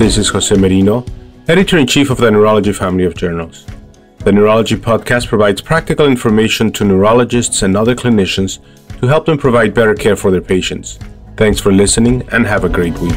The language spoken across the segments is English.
This is Jose Merino, editor in chief of the Neurology family of journals. The Neurology podcast provides practical information to neurologists and other clinicians to help them provide better care for their patients. Thanks for listening and have a great week.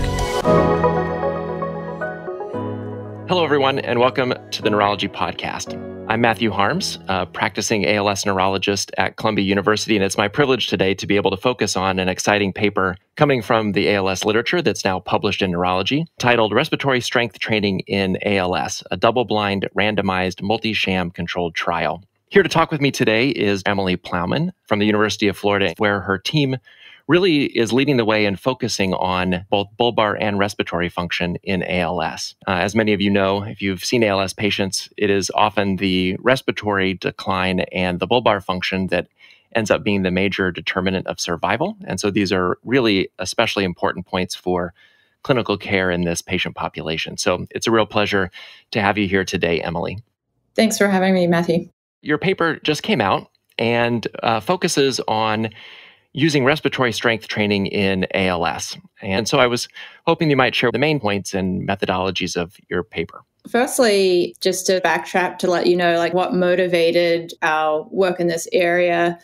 Hello, everyone, and welcome to the Neurology Podcast. I'm Matthew Harms, a practicing ALS neurologist at Columbia University, and it's my privilege today to be able to focus on an exciting paper coming from the ALS literature that's now published in neurology titled Respiratory Strength Training in ALS, a double blind, randomized, multi sham controlled trial. Here to talk with me today is Emily Plowman from the University of Florida, where her team really is leading the way in focusing on both bulbar and respiratory function in ALS. Uh, as many of you know, if you've seen ALS patients, it is often the respiratory decline and the bulbar function that ends up being the major determinant of survival. And so these are really especially important points for clinical care in this patient population. So it's a real pleasure to have you here today, Emily. Thanks for having me, Matthew. Your paper just came out and uh, focuses on using respiratory strength training in ALS. And so I was hoping you might share the main points and methodologies of your paper. Firstly, just to backtrack to let you know like what motivated our work in this area.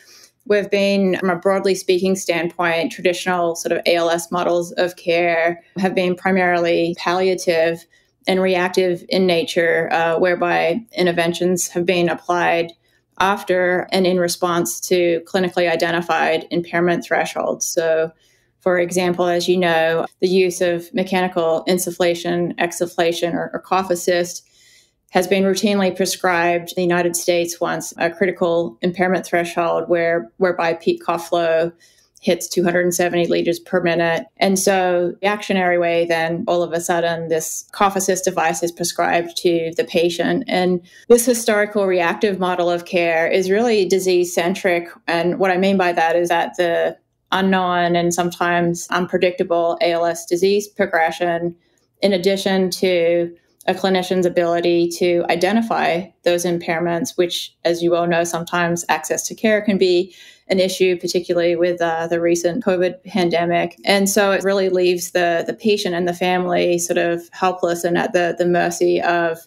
We've been, from a broadly speaking standpoint, traditional sort of ALS models of care have been primarily palliative and reactive in nature, uh, whereby interventions have been applied after and in response to clinically identified impairment thresholds. So, for example, as you know, the use of mechanical insufflation, exsufflation, or, or cough assist has been routinely prescribed in the United States once a critical impairment threshold where whereby peak cough flow hits 270 liters per minute. And so, the actionary way, then all of a sudden, this cough assist device is prescribed to the patient. And this historical reactive model of care is really disease centric. And what I mean by that is that the unknown and sometimes unpredictable ALS disease progression, in addition to a clinician's ability to identify those impairments, which, as you all know, sometimes access to care can be an issue, particularly with uh, the recent COVID pandemic. And so it really leaves the the patient and the family sort of helpless and at the the mercy of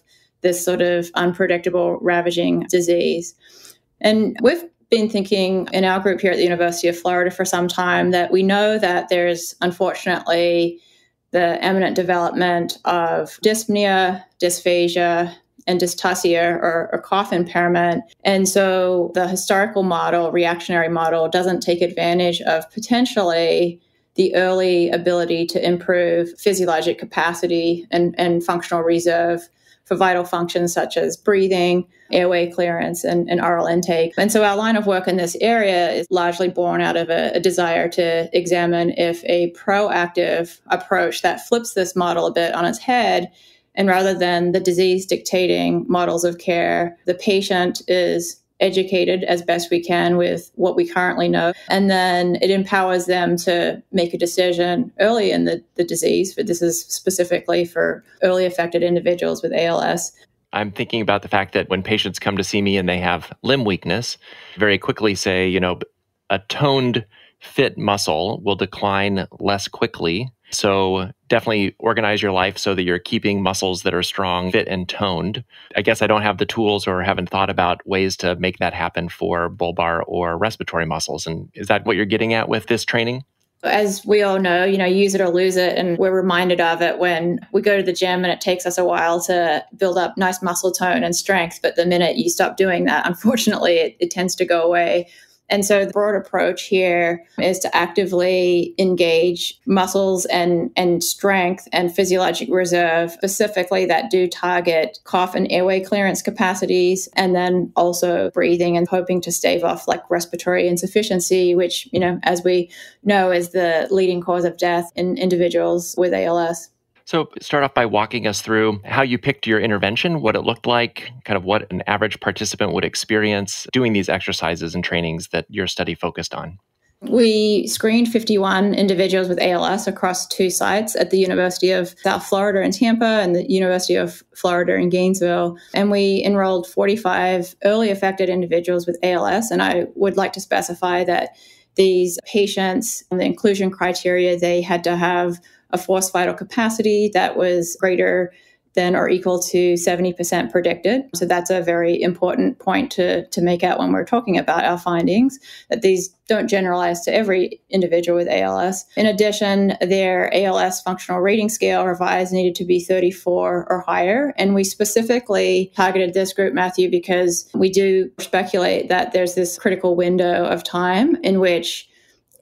this sort of unpredictable, ravaging disease. And we've been thinking in our group here at the University of Florida for some time that we know that there's unfortunately the eminent development of dyspnea, dysphagia, and dystussia or, or, cough impairment. And so the historical model, reactionary model, doesn't take advantage of potentially the early ability to improve physiologic capacity and, and functional reserve for vital functions such as breathing, airway clearance, and, and, oral intake. And so our line of work in this area is largely born out of a, a desire to examine if a proactive approach that flips this model a bit on its head and rather than the disease dictating models of care, the patient is educated as best we can with what we currently know. And then it empowers them to make a decision early in the, the disease. But this is specifically for early affected individuals with ALS. I'm thinking about the fact that when patients come to see me and they have limb weakness, very quickly say, you know, a toned, fit muscle will decline less quickly so definitely organize your life so that you're keeping muscles that are strong, fit, and toned. I guess I don't have the tools or haven't thought about ways to make that happen for bulbar or respiratory muscles. And is that what you're getting at with this training? As we all know, you know, use it or lose it. And we're reminded of it when we go to the gym and it takes us a while to build up nice muscle tone and strength. But the minute you stop doing that, unfortunately, it, it tends to go away. And so the broad approach here is to actively engage muscles and, and strength and physiologic reserve, specifically that do target cough and airway clearance capacities, and then also breathing and hoping to stave off like respiratory insufficiency, which, you know, as we know is the leading cause of death in individuals with ALS. So, start off by walking us through how you picked your intervention, what it looked like, kind of what an average participant would experience doing these exercises and trainings that your study focused on. We screened 51 individuals with ALS across two sites at the University of South Florida in Tampa and the University of Florida in Gainesville. And we enrolled 45 early affected individuals with ALS. And I would like to specify that these patients, the inclusion criteria, they had to have a forced vital capacity that was greater than or equal to 70% predicted. So that's a very important point to, to make out when we're talking about our findings, that these don't generalize to every individual with ALS. In addition, their ALS functional rating scale revised needed to be 34 or higher. And we specifically targeted this group, Matthew, because we do speculate that there's this critical window of time in which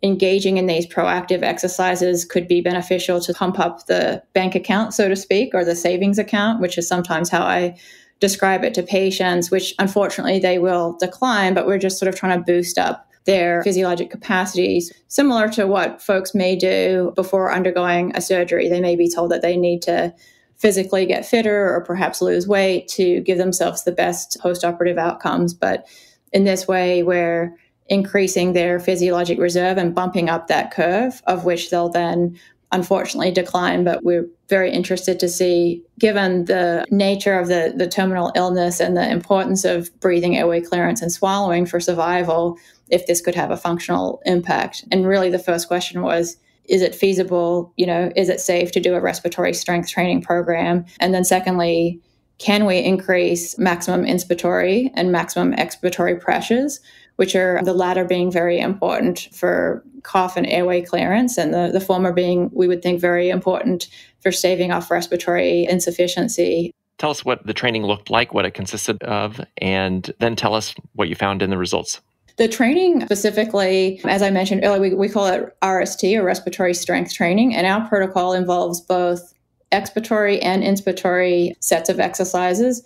engaging in these proactive exercises could be beneficial to pump up the bank account, so to speak, or the savings account, which is sometimes how I describe it to patients, which unfortunately they will decline, but we're just sort of trying to boost up their physiologic capacities, similar to what folks may do before undergoing a surgery. They may be told that they need to physically get fitter or perhaps lose weight to give themselves the best post operative outcomes. But in this way, where increasing their physiologic reserve and bumping up that curve, of which they'll then unfortunately decline. But we're very interested to see, given the nature of the, the terminal illness and the importance of breathing, airway clearance, and swallowing for survival, if this could have a functional impact. And really, the first question was, is it feasible? You know, is it safe to do a respiratory strength training program? And then, secondly, can we increase maximum inspiratory and maximum expiratory pressures which are the latter being very important for cough and airway clearance, and the, the former being, we would think, very important for staving off respiratory insufficiency. Tell us what the training looked like, what it consisted of, and then tell us what you found in the results. The training specifically, as I mentioned earlier, we, we call it RST or respiratory strength training, and our protocol involves both expiratory and inspiratory sets of exercises.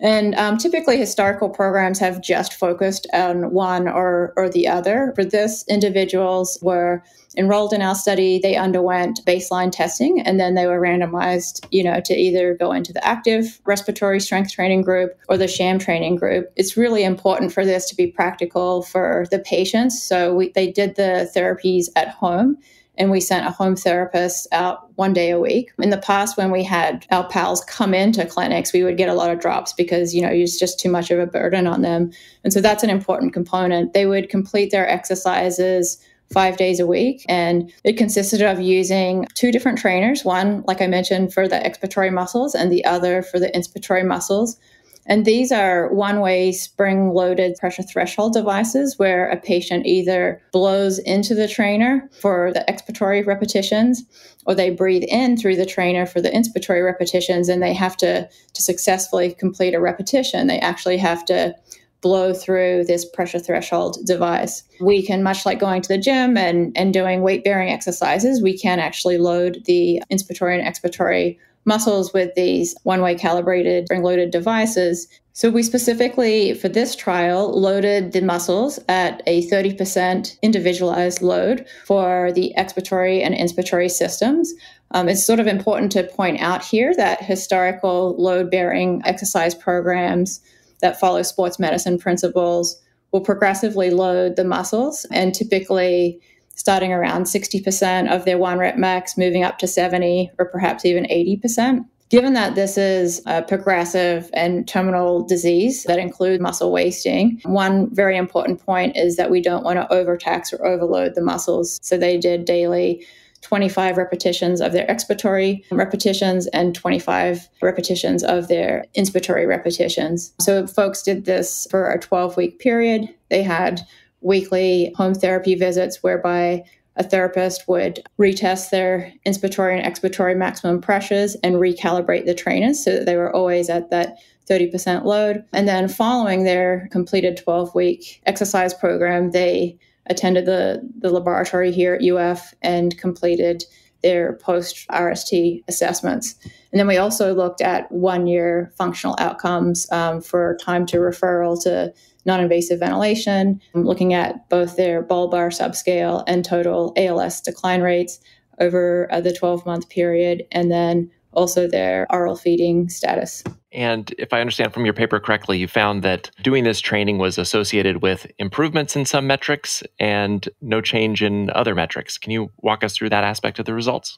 And um, typically, historical programs have just focused on one or, or the other. For this, individuals were enrolled in our study. They underwent baseline testing, and then they were randomized, you know, to either go into the active respiratory strength training group or the sham training group. It's really important for this to be practical for the patients. So we, they did the therapies at home and we sent a home therapist out one day a week. In the past, when we had our pals come into clinics, we would get a lot of drops because, you know, it's just too much of a burden on them. And so that's an important component. They would complete their exercises five days a week. And it consisted of using two different trainers one, like I mentioned, for the expiratory muscles, and the other for the inspiratory muscles. And these are one way spring loaded pressure threshold devices where a patient either blows into the trainer for the expiratory repetitions or they breathe in through the trainer for the inspiratory repetitions and they have to, to successfully complete a repetition. They actually have to blow through this pressure threshold device. We can, much like going to the gym and, and doing weight bearing exercises, we can actually load the inspiratory and expiratory muscles with these one way calibrated spring loaded devices. So, we specifically for this trial loaded the muscles at a 30% individualized load for the expiratory and inspiratory systems. Um, it's sort of important to point out here that historical load bearing exercise programs that follow sports medicine principles will progressively load the muscles and typically starting around 60% of their one rep max, moving up to 70 or perhaps even 80%. Given that this is a progressive and terminal disease that includes muscle wasting, one very important point is that we don't want to overtax or overload the muscles. So they did daily 25 repetitions of their expiratory repetitions and 25 repetitions of their inspiratory repetitions. So folks did this for a 12 week period. They had weekly home therapy visits whereby a therapist would retest their inspiratory and expiratory maximum pressures and recalibrate the trainers so that they were always at that 30% load. And then following their completed 12 week exercise program, they attended the, the laboratory here at UF and completed their post RST assessments. And then we also looked at one year functional outcomes um, for time to referral to non invasive ventilation, looking at both their bulbar subscale and total ALS decline rates over uh, the 12 month period, and then also their oral feeding status. And if I understand from your paper correctly, you found that doing this training was associated with improvements in some metrics and no change in other metrics. Can you walk us through that aspect of the results?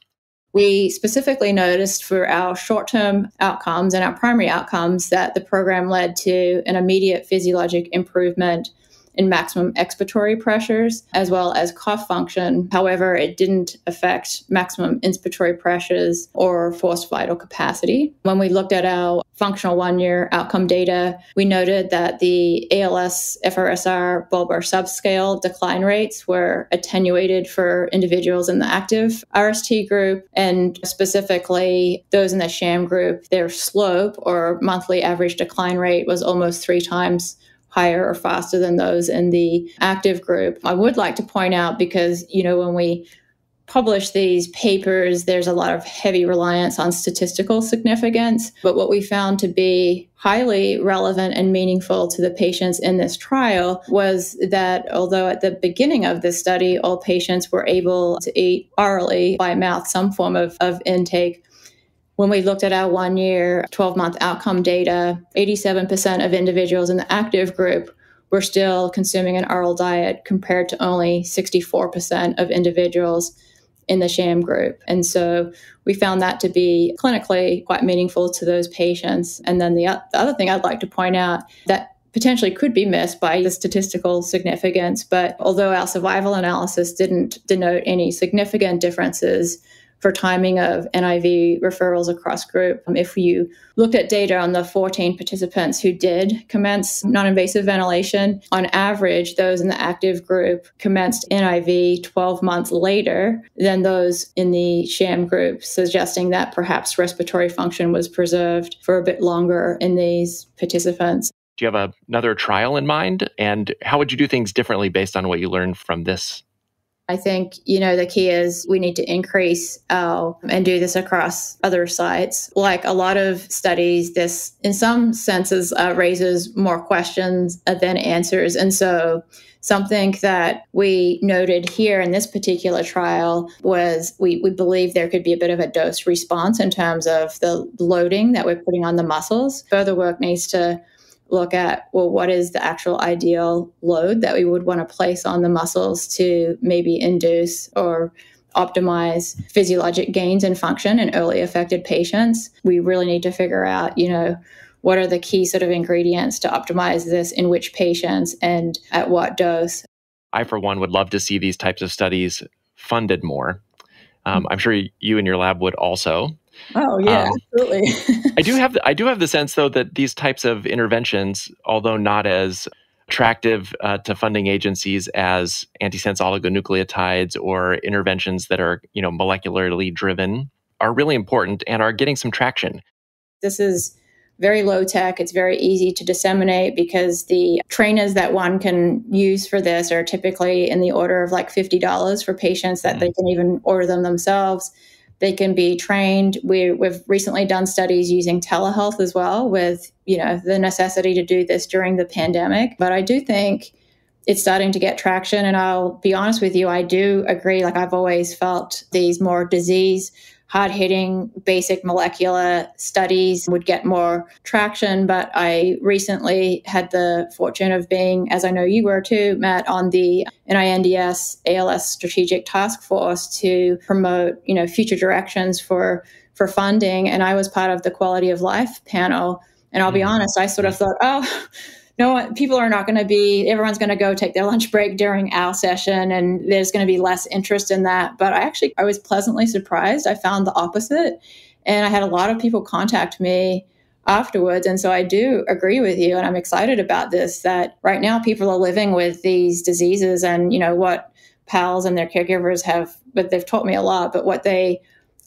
We specifically noticed for our short term outcomes and our primary outcomes that the program led to an immediate physiologic improvement in maximum expiratory pressures as well as cough function. However, it didn't affect maximum inspiratory pressures or forced vital capacity. When we looked at our functional one year outcome data, we noted that the ALS FRSR bulbar subscale decline rates were attenuated for individuals in the active RST group, and specifically those in the sham group, their slope or monthly average decline rate was almost three times higher or faster than those in the active group. I would like to point out because, you know, when we publish these papers, there's a lot of heavy reliance on statistical significance. But what we found to be highly relevant and meaningful to the patients in this trial was that although at the beginning of this study, all patients were able to eat orally by mouth some form of, of intake, when we looked at our one year, 12 month outcome data, 87% of individuals in the active group were still consuming an oral diet compared to only 64% of individuals in the sham group. And so we found that to be clinically quite meaningful to those patients. And then the, the other thing I'd like to point out that potentially could be missed by the statistical significance, but although our survival analysis didn't denote any significant differences, for timing of NIV referrals across group. Um, if you looked at data on the 14 participants who did commence non invasive ventilation, on average, those in the active group commenced NIV 12 months later than those in the sham group, suggesting that perhaps respiratory function was preserved for a bit longer in these participants. Do you have a, another trial in mind? And how would you do things differently based on what you learned from this I think, you know, the key is we need to increase our and do this across other sites. Like a lot of studies, this in some senses uh, raises more questions than answers. And so, something that we noted here in this particular trial was we, we believe there could be a bit of a dose response in terms of the loading that we're putting on the muscles. Further work needs to look at well what is the actual ideal load that we would want to place on the muscles to maybe induce or optimize physiologic gains in function in early affected patients? We really need to figure out you know what are the key sort of ingredients to optimize this in which patients and at what dose? I for one would love to see these types of studies funded more. Um, i'm sure you and your lab would also Oh yeah, um, absolutely. I do have I do have the sense though that these types of interventions, although not as attractive uh, to funding agencies as antisense oligonucleotides or interventions that are you know molecularly driven, are really important and are getting some traction. This is very low tech. It's very easy to disseminate because the trainers that one can use for this are typically in the order of like $50 for patients that mm-hmm. they can even order them themselves. They can be trained. We, have recently done studies using telehealth as well, with you know the necessity to do this during the pandemic. But I do think it's starting to get traction, and I'll be honest with you, I do agree. Like I've always felt these more disease hard hitting basic molecular studies would get more traction. But I recently had the fortune of being, as I know you were too, Matt, on the NINDS ALS Strategic Task Force to promote, you know, future directions for for funding. And I was part of the quality of life panel. And I'll be mm-hmm. honest, I sort of thought, oh, no people are not going to be everyone's going to go take their lunch break during our session and there's going to be less interest in that. But i actually i was pleasantly surprised. I found the opposite and i had a lot of people contact me afterwards and so i do agree with you and i'm excited about this that right now people are living with these diseases and you know what pals and their caregivers have but they've taught me a lot but what they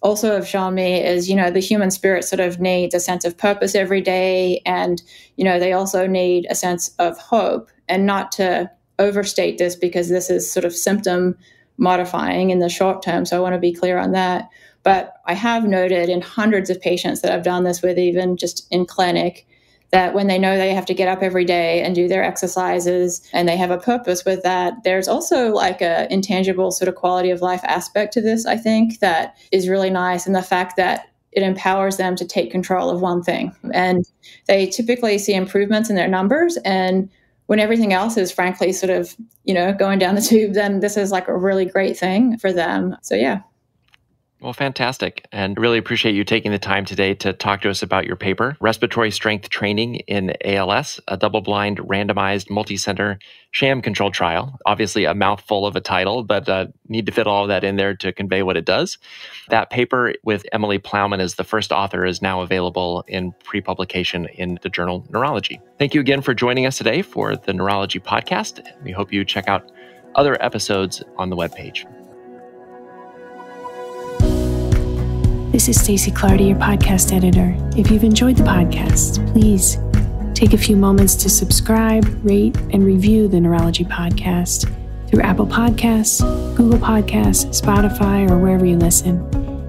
also have shown me is you know the human spirit sort of needs a sense of purpose every day and you know they also need a sense of hope and not to overstate this because this is sort of symptom modifying in the short term so i want to be clear on that. But i have noted in hundreds of patients that i've done this with even just in clinic that when they know they have to get up every day and do their exercises and they have a purpose with that there's also like a intangible sort of quality of life aspect to this i think that is really nice and the fact that it empowers them to take control of one thing. And they typically see improvements in their numbers and when everything else is frankly sort of you know going down the tube then this is like a really great thing for them. So yeah Well, fantastic. And really appreciate you taking the time today to talk to us about your paper, Respiratory Strength Training in ALS, a double blind, randomized, multi center, sham controlled trial. Obviously, a mouthful of a title, but uh, need to fit all of that in there to convey what it does. That paper with Emily Plowman as the first author is now available in pre publication in the journal Neurology. Thank you again for joining us today for the Neurology Podcast. We hope you check out other episodes on the webpage. This is Stacey Clardy, your podcast editor. If you've enjoyed the podcast, please take a few moments to subscribe, rate, and review the Neurology Podcast through Apple Podcasts, Google Podcasts, Spotify, or wherever you listen.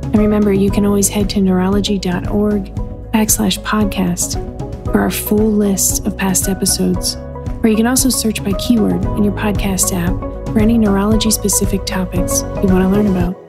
And remember, you can always head to neurology.org backslash podcast for our full list of past episodes. Or you can also search by keyword in your podcast app for any neurology specific topics you want to learn about.